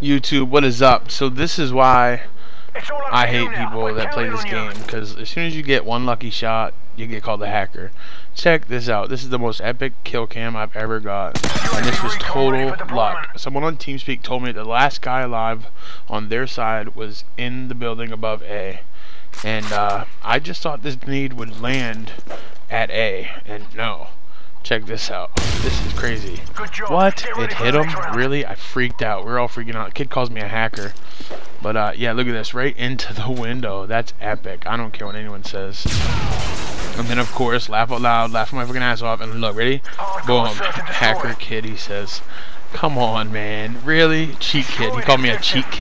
YouTube, what is up? So this is why I hate people that play this game because as soon as you get one lucky shot, you get called a hacker. Check this out. This is the most epic kill cam I've ever got. And this was total luck. Someone on TeamSpeak told me the last guy alive on their side was in the building above A. And uh, I just thought this nade would land at A. And no. Check this out. This is crazy. What? It hit him? Really? I freaked out. We are all freaking out. kid calls me a hacker. But uh, yeah, look at this. Right into the window. That's epic. I don't care what anyone says. And then of course, laugh out loud, laugh my freaking ass off, and look, ready? Boom. Hacker kid, he says. Come on, man. Really? Cheat kid. He called me a cheat kid.